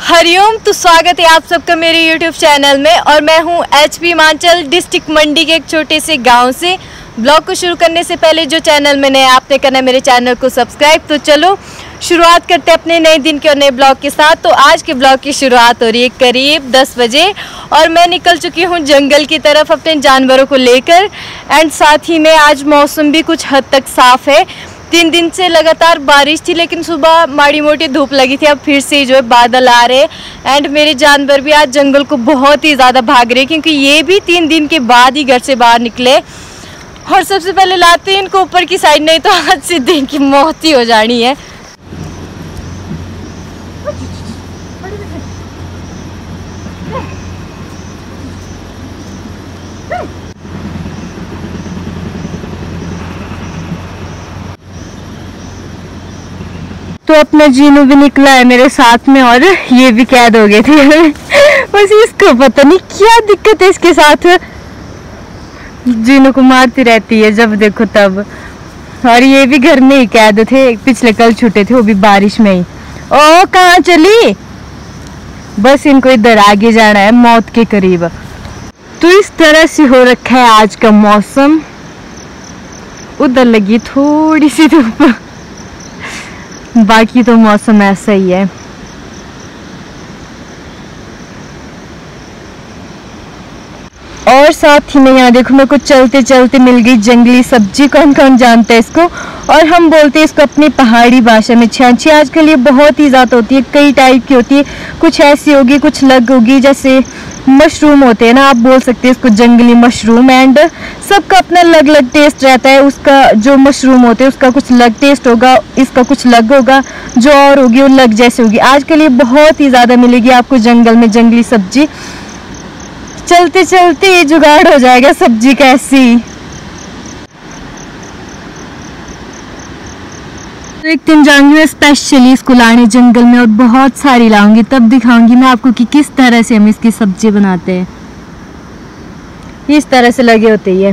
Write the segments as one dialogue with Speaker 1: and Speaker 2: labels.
Speaker 1: हरिओम तो स्वागत है आप सबका मेरे YouTube चैनल में और मैं हूँ H P Himachal district Mandi के एक छोटे से गाँव से। ब्लॉग को शुरू करने से पहले जो चैनल में नए आपने करना है मेरे चैनल को सब्सक्राइब तो चलो शुरुआत करते हैं अपने नए दिन के और नए ब्लॉग के साथ। तो आज के ब्लॉग की शुरुआत हो रही है करीब 10 बजे और मैं निकल चुकी हूँ जंगल की तरफ़ अपने जानवरों को लेकर। एंड साथ ही में आज मौसम भी कुछ हद तक साफ़ है। तीन दिन से लगातार बारिश थी, लेकिन सुबह माड़ी मोटी धूप लगी थी। अब फिर से जो है बादल आ रहे एंड मेरे जानवर भी आज जंगल को बहुत ही ज़्यादा भाग रहे क्योंकि ये भी तीन दिन के बाद ही घर से बाहर निकले। और सबसे पहले लाते हैं इनको ऊपर की साइड नहीं तो आज से दिन की मौत ही हो जानी है। तो अपना जीनू भी निकला है मेरे साथ में और ये भी कैद हो गए थे। बस इसको पता नहीं क्या दिक्कत है इसके साथ। जीनू को मारती रहती है जब देखो तब। और ये भी घर में ही कैद थे, पिछले कल छूटे थे, वो भी बारिश में ही। ओ, कहाँ चली? बस इनको इधर आगे जाना है, मौत के करीब। तो इस तरह से हो रखा है आज का मौसम। उधर लगी थोड़ी सी धूप। बाकी तो मौसम ऐसा ही है। और साथ ही में यहाँ देखो मेरे को चलते चलते मिल गई जंगली सब्ज़ी। कौन कौन जानता है इसको? और हम बोलते हैं इसको अपनी पहाड़ी भाषा में छाछी। आजकल ये बहुत ही ज़्यादा होती है, कई टाइप की होती है। कुछ ऐसी होगी, कुछ लग होगी, जैसे मशरूम होते हैं ना, आप बोल सकते हैं इसको जंगली मशरूम एंड सबका अपना अलग अलग टेस्ट रहता है। उसका जो मशरूम होते हैं, उसका कुछ अलग टेस्ट होगा, इसका कुछ अलग होगा, जो और होगी, वो लग जैसे होगी। आजकल ये बहुत ही ज़्यादा मिलेगी आपको जंगल में जंगली सब्ज़ी। चलते चलते ये जुगाड़ हो जाएगा सब्ज़ी कैसी तो एक दिन जाऊँगी मैं स्पेशली इसको लाने जंगल में और बहुत सारी लाऊँगी। तब दिखाऊँगी मैं आपको कि किस तरह से हम इसकी सब्ज़ी बनाते हैं। इस तरह से लगे होते है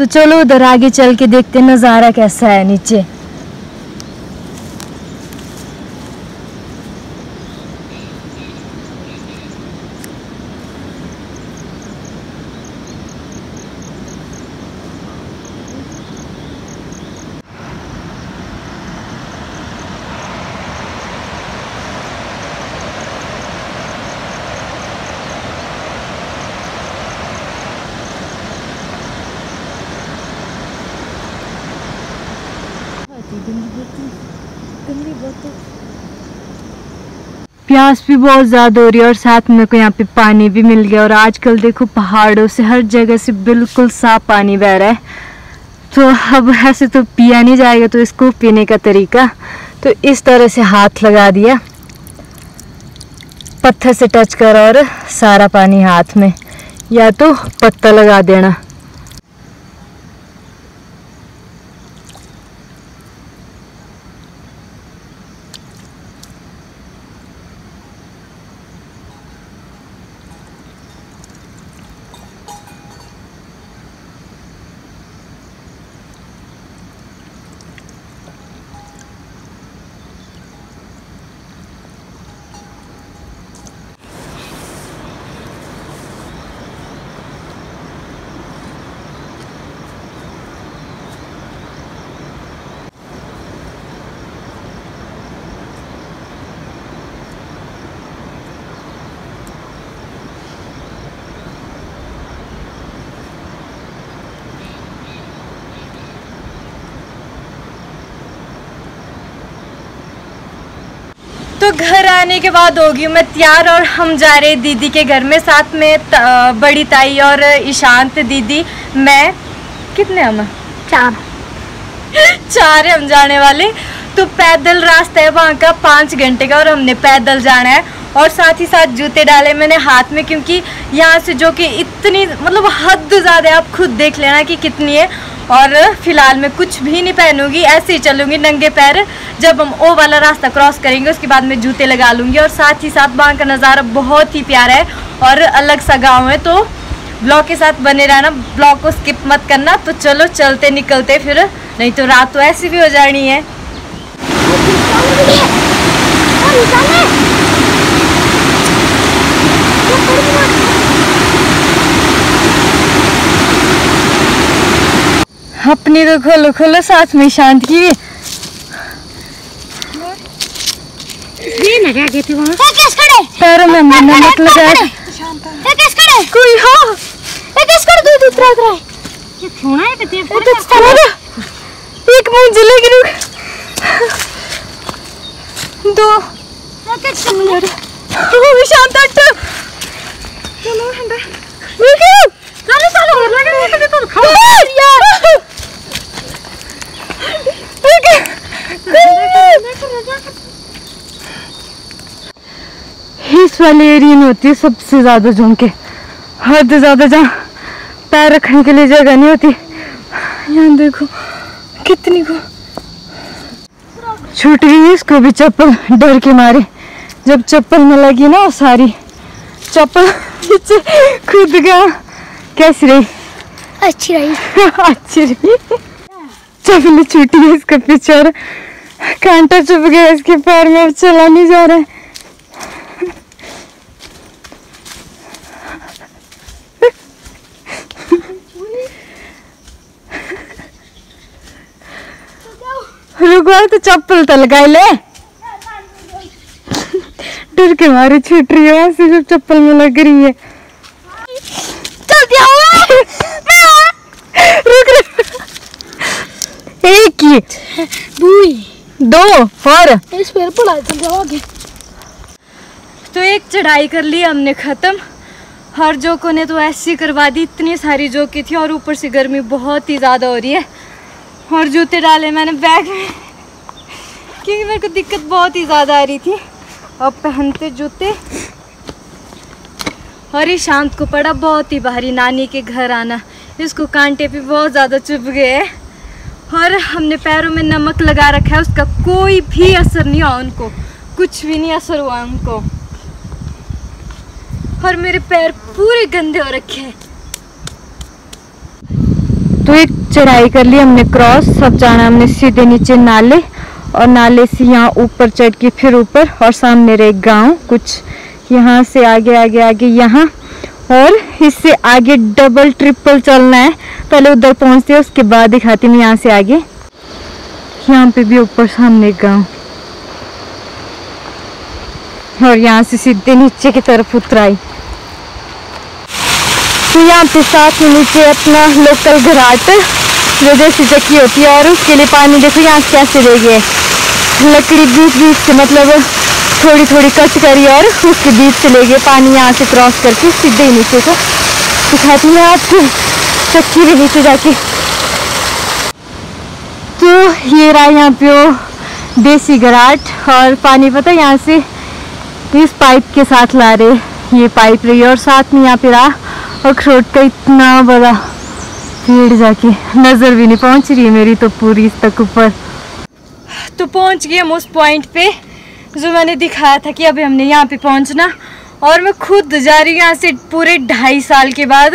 Speaker 1: तो चलो उधर आगे चल के देखते नज़ारा कैसा है नीचे। प्यास भी बहुत ज़्यादा हो रही है और साथ में को यहाँ पे पानी भी मिल गया और आजकल देखो पहाड़ों से हर जगह से बिल्कुल साफ़ पानी बह रहा है। तो अब ऐसे तो पिया नहीं जाएगा तो इसको पीने का तरीका। तो इस तरह से हाथ लगा दिया। पत्थर से टच कर और सारा पानी हाथ में। या तो पत्ता लगा देना। तो घर आने के बाद होगी। मैं तैयार और हम जा रहे दीदी के घर में। साथ में त, बड़ी ताई और ईशांत दीदी। मैं कितने हम
Speaker 2: चार।
Speaker 1: चार हम जाने वाले। तो तो पैदल रास्ता है वहाँ का पाँच घंटे का और हमने पैदल जाना है। और साथ ही साथ जूते डाले मैंने हाथ में क्योंकि यहाँ से जो कि इतनी मतलब हद ज़्यादा है आप खुद देख लेना कि कितनी है। और फ़िलहाल मैं कुछ भी नहीं पहनूँगी, ऐसे ही चलूँगी नंगे पैर। जब हम ओ वाला रास्ता क्रॉस करेंगे, उसके बाद मैं जूते लगा लूँगी और साथ ही साथ वहाँ का नज़ारा बहुत ही प्यारा है और अलग सा गाँव है। तो ब्लॉग के साथ बने रहना, ब्लॉग को स्किप मत करना। तो चलो, चलते, निकलते फिर। नहीं तो रात तो ऐसी भी हो जानी है। अपनी तो खोलो खोलो साथ में शांत की
Speaker 2: ये वहाँ?
Speaker 1: पैरों में नमक लगाया कोई हो?
Speaker 3: दूध उतरा उतरा।
Speaker 2: ये है
Speaker 1: तो चलेगा एक मुँह दो। शांत
Speaker 3: चलो हंडा
Speaker 1: रुको
Speaker 3: चलो चलो लगे लगे तो खाओ
Speaker 1: यार इस वाले एरिया में होती है सबसे ज़्यादा झुमके हद ज़्यादा जहाँ पैर रखने के लिए जगह नहीं होती। यहाँ देखो कितनी को छूट गई इसको भी चप्पल डर के मारे। जब चप्पल में लगी ना सारी। चप्पल नीचे खुद गया कैसी रही?
Speaker 3: अच्छी रही।
Speaker 1: अच्छी रही। चप्पल छूट गई इसका पीछे और कांटा चुप गया, इसके पैर में अब चला नहीं जा रहा है। रुको तो चप्पल तो लगाई ले। डर के मारे छूट रही है, ऐसे जब चप्पल में लग रही है। रुक रुक एक ही। दो और
Speaker 3: इस पेड़ पर आए चल जाओगे
Speaker 1: तो एक चढ़ाई कर ली हमने खत्म। हर जोकों ने तो ऐसी करवा दी इतनी सारी जोकी थी और ऊपर से गर्मी बहुत ही ज़्यादा हो रही है। और जूते डाले मैंने बैग में क्योंकि मेरे को दिक्कत बहुत ही ज़्यादा आ रही थी। अब पहनते जूते। और ये शांत को पड़ा बहुत ही भारी नानी के घर आना। इसको कांटे पे बहुत ज़्यादा चुभ गए हैं। और हमने पैरों में नमक लगा रखा है, उसका कोई भी असर नहीं हुआ उनको। कुछ भी नहीं असर हुआ उनको। और मेरे पैर पूरे गंदे हो रखे हैं। तो एक चढ़ाई कर ली हमने क्रॉस सब जाना हमने सीधे नीचे नाले, और नाले से यहाँ ऊपर चढ़ के फिर ऊपर, और सामने रहे गाँव, कुछ यहाँ से आगे आगे आगे, यहाँ। और इससे आगे डबल ट्रिपल चलना है। पहले उधर पहुँचते हैं, उसके बाद दिखाती हूँ, यहाँ से आगे। यहाँ पे भी ऊपर सामने गाँव। और यहाँ से सीधे नीचे की तरफ़ उतराई। तो यहाँ पे साथ में नीचे अपना लोकल घराट, जो देसी चक्की होती है, और उसके लिए पानी, देखो यहाँ कैसे रह गए लकड़ी बीच बीच से मतलब थोड़ी थोड़ी कट करी और उसके बीच से ले गए। पानी यहाँ से क्रॉस करके सीधे ही नीचे को दिखाती हूँ आपको चक्की भी नीचे जाके। तो ये रहा यहाँ पे देसी घराट और पानी पता यहाँ से इस पाइप के साथ ला रहे। ये पाइप रही और साथ में यहाँ पे रहा अखरोट का इतना बड़ा पेड़ जाके। नज़र भी नहीं पहुँच रही है मेरी तो पूरी तक ऊपर। तो पहुँच गए हम उस पॉइंट पे। जो मैंने दिखाया था कि अभी हमने यहाँ पे पहुँचना और मैं खुद जा रही हूँ यहाँ से पूरे ढाई साल के बाद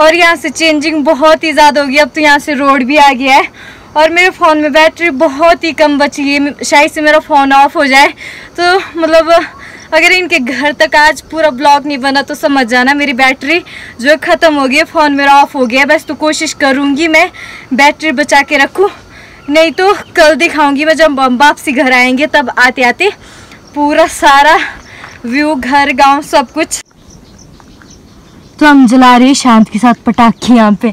Speaker 1: और यहाँ से चेंजिंग बहुत ही ज़्यादा होगी अब तो यहाँ से रोड भी आ गया है और मेरे फ़ोन में बैटरी बहुत ही कम बची है। शायद से मेरा फ़ोन ऑफ़ हो जाए। तो मतलब अगर इनके घर तक आज पूरा ब्लॉग नहीं बना तो समझ जाना मेरी बैटरी जो है ख़त्म हो गई है। फ़ोन मेरा ऑफ़ हो गया बस तो कोशिश करूँगी मैं बैटरी बचा के रखूँ। नहीं तो कल दिखाऊँगी मैं जब वापसी घर आएँगे तब आते आते पूरा सारा व्यू घर गाँव सब कुछ। तो हम जला रहे शांत के साथ पटाखे यहाँ पे।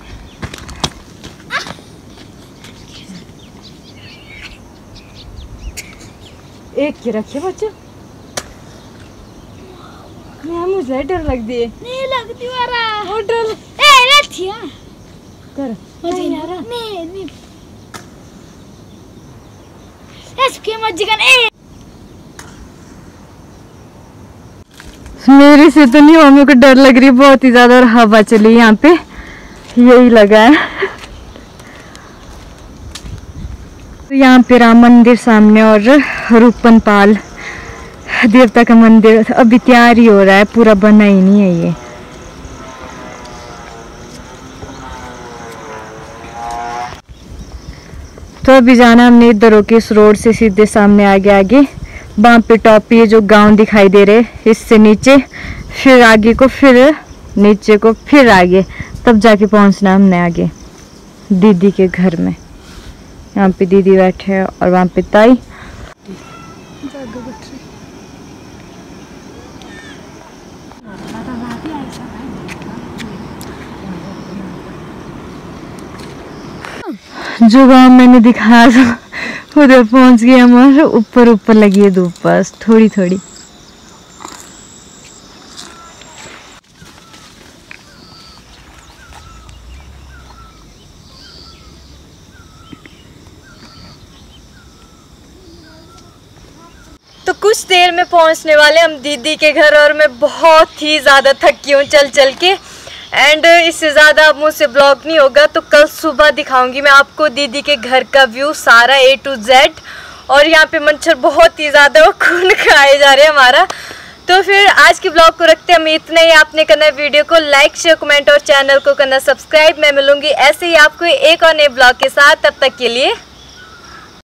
Speaker 1: एक के रखे बच्चों। मैं मुझे डर लग दिए
Speaker 3: नहीं लगती वाला
Speaker 1: डर
Speaker 3: ए नहीं थी हाँ
Speaker 1: कर
Speaker 3: मुझे नहीं नहीं नहीं ए!
Speaker 1: मेरे से तो नहीं हुआ मेरे को डर लग रही है बहुत ही ज़्यादा, और हवा चली यहाँ पे। यही लगा है। तो यहाँ पे राम मंदिर सामने, और रूपन पाल, देवता का मंदिर। अभी तैयार ही हो रहा है, पूरा बना ही नहीं है ये। तो अभी जाना हमने इधर होके इस रोड से सीधे सामने आगे आगे। वहाँ पे टॉप ये जो गाँव दिखाई दे रहे इससे नीचे। फिर आगे को फिर, नीचे को फिर आगे। तब जाके पहुँचना हमने आगे। दीदी के घर में। यहाँ पे दीदी बैठे हैं और वहाँ पे ताई जो गाँव मैंने दिखाया था उधर पहुँच हम और ऊपर ऊपर लगी है धूप बस थोड़ी थोड़ी तो कुछ देर में पहुँचने वाले हम दीदी के घर और मैं बहुत ही ज़्यादा थकी हूँ चल चल के। एंड इससे ज़्यादा अब मुझसे ब्लॉग नहीं होगा तो कल सुबह दिखाऊँगी मैं आपको दीदी के घर का व्यू सारा ए टू जेड और यहाँ पे मच्छर बहुत ही ज़्यादा वो खून खाए जा रहे हैं हमारा। तो फिर आज के ब्लॉग को रखते हैं हम इतना ही। आपने करना वीडियो को लाइक शेयर कमेंट और चैनल को करना सब्सक्राइब मैं मिलूँगी ऐसे ही आपको एक और नए ब्लॉग के साथ। तब तक के लिए